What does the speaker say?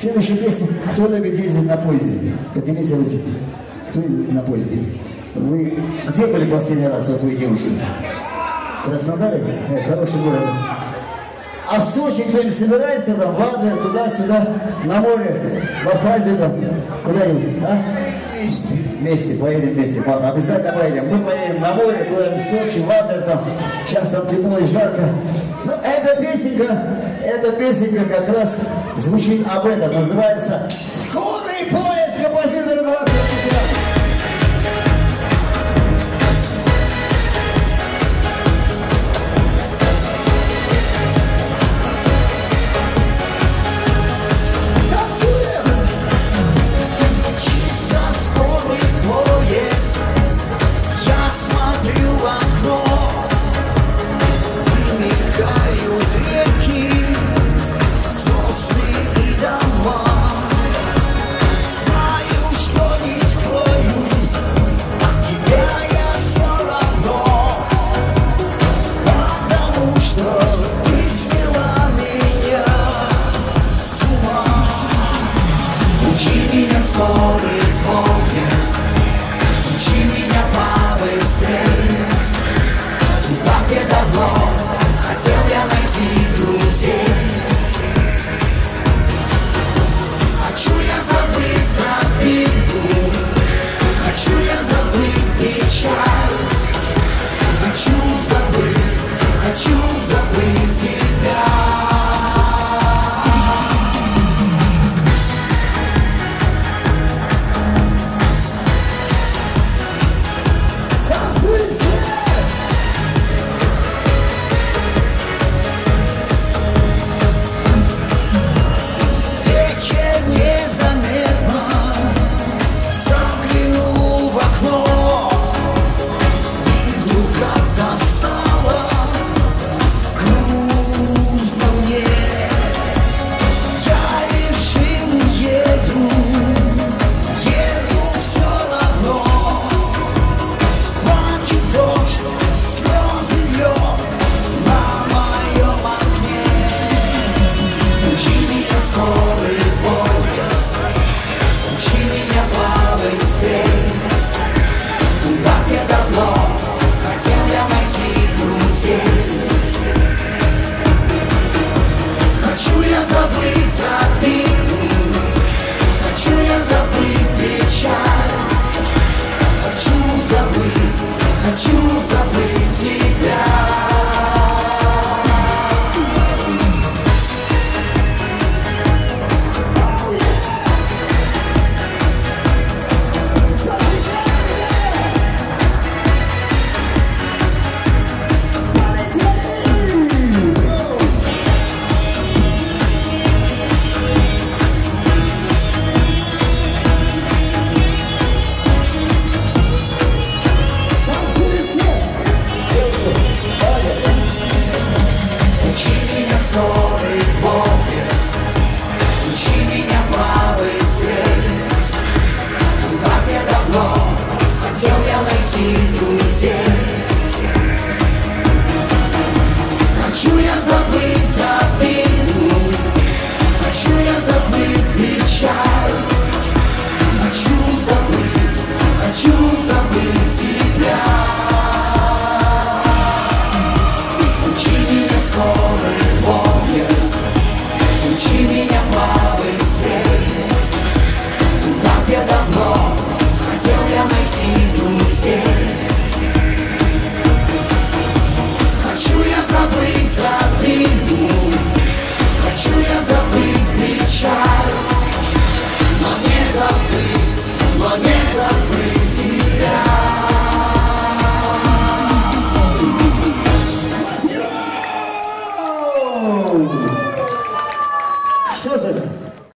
Следующая песня «Кто любит ездить на поезде?» Поднимите руки. Кто ездит на поезде? Вы где были последний раз, вот вы девушки? Краснодар? Э, хороший город. А в Сочи кто-нибудь собирается там, в Адлер, туда-сюда, на море, во Абхазию там, куда-нибудь, а? Вместе. Вместе, поедем вместе, Паха, обязательно поедем. Мы поедем на море, куда-нибудь в Сочи, в Адлер там, сейчас там тепло и жарко. Ну, Но эта песенка, эта песенка как раз звучит об этом, называется